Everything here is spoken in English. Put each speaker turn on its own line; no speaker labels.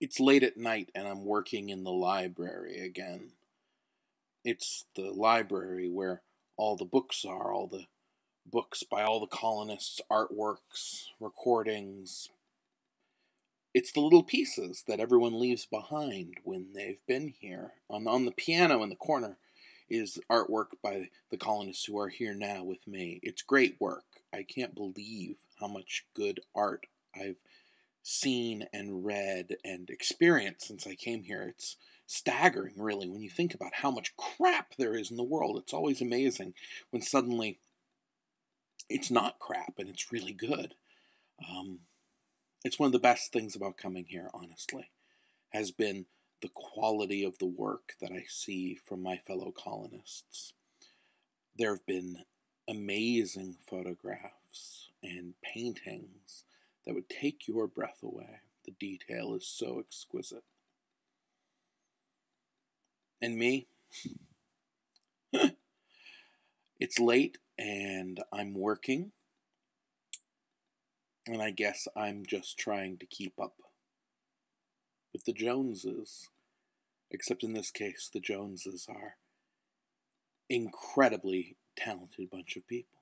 It's late at night and I'm working in the library again. It's the library where all the books are, all the books by all the colonists, artworks, recordings. It's the little pieces that everyone leaves behind when they've been here. On, on the piano in the corner is artwork by the colonists who are here now with me. It's great work. I can't believe how much good art I've seen and read and experienced since I came here. It's staggering, really, when you think about how much crap there is in the world. It's always amazing when suddenly it's not crap and it's really good. Um, it's one of the best things about coming here, honestly, has been the quality of the work that I see from my fellow colonists. There have been amazing photographs and paintings would take your breath away. The detail is so exquisite. And me? it's late and I'm working. And I guess I'm just trying to keep up with the Joneses. Except in this case, the Joneses are incredibly talented bunch of people.